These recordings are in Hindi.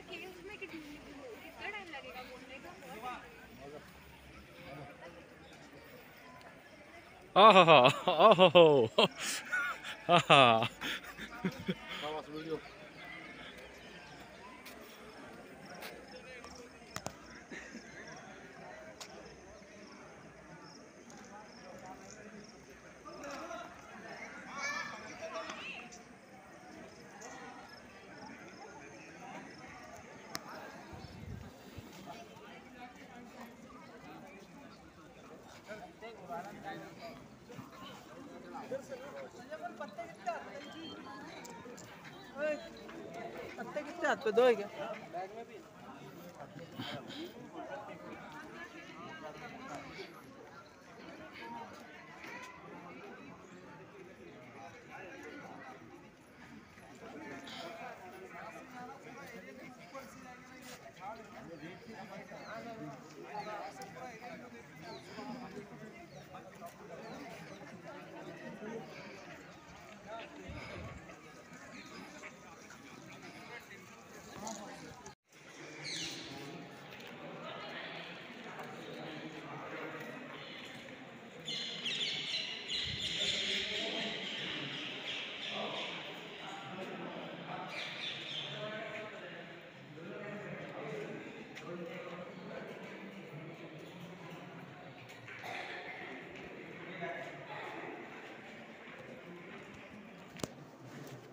पता केस में कितना टाइम लगेगा बोलने का? आहा आहो आहा पत्ते कितने हाथ पे? दो है क्या?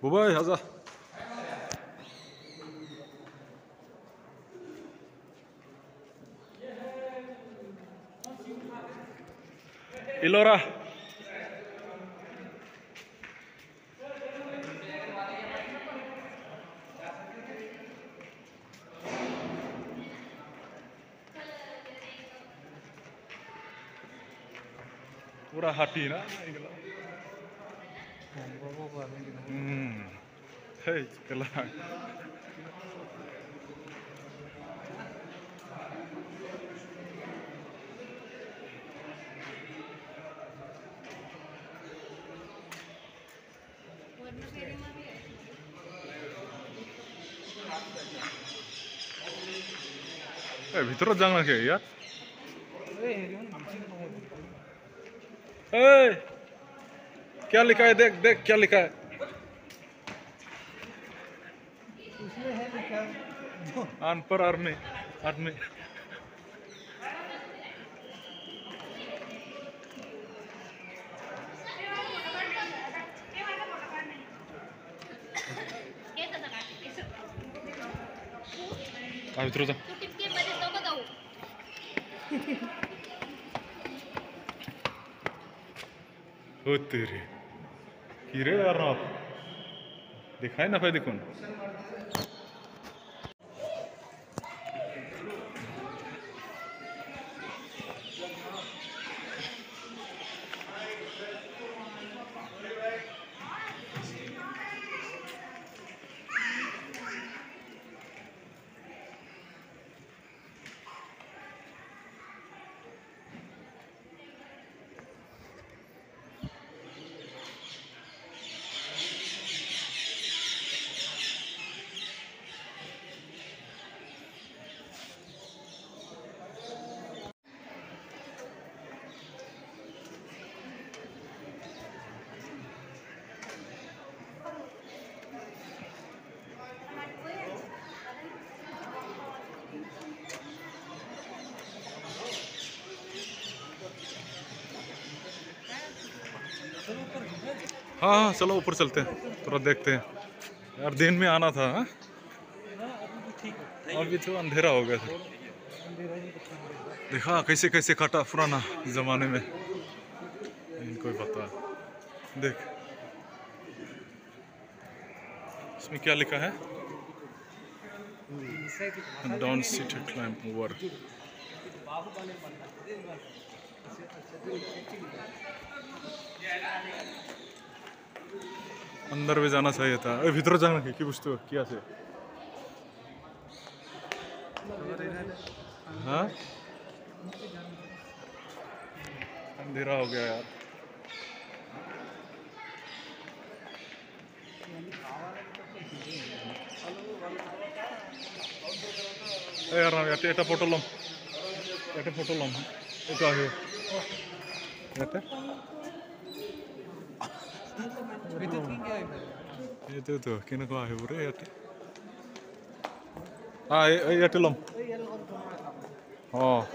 Bubay, hazır. Ilora. Pura hati nak. Hei, kelang. Eh, ভিতরে যাং না কে Eh, এই क्या लिखा है? देख देख क्या लिखा है। अनपढ़ आदमी आदमी भित्र जा तू तेरे। হিরে আর দেখায় না ভাই দেখুন। हाँ हाँ चलो ऊपर चलते हैं, थोड़ा देखते हैं। यार, दिन में आना था हाँ? अभी तो अंधेरा हो गया था। देखा, कैसे कैसे काटा पुराना जमाने में। इनको पता देख। इसमें क्या लिखा है? डोंट सिट क्लाइंब ओवर अंदर भी जाना चाहिए था। अरे, भीतर जाना है कि कुछ तो क्या से? हाँ? अंधेरा हो गया यार। यार फ़ोटो लम फ़ोटो लम एक आगे। Vet du inte vilken det är? Det är det. Ah, jag är till dem. Ja.